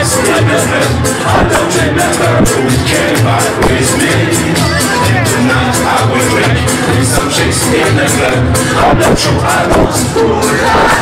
best I is I don't remember who came back with me In I will drink some chicks in the club I'm not sure I was who lied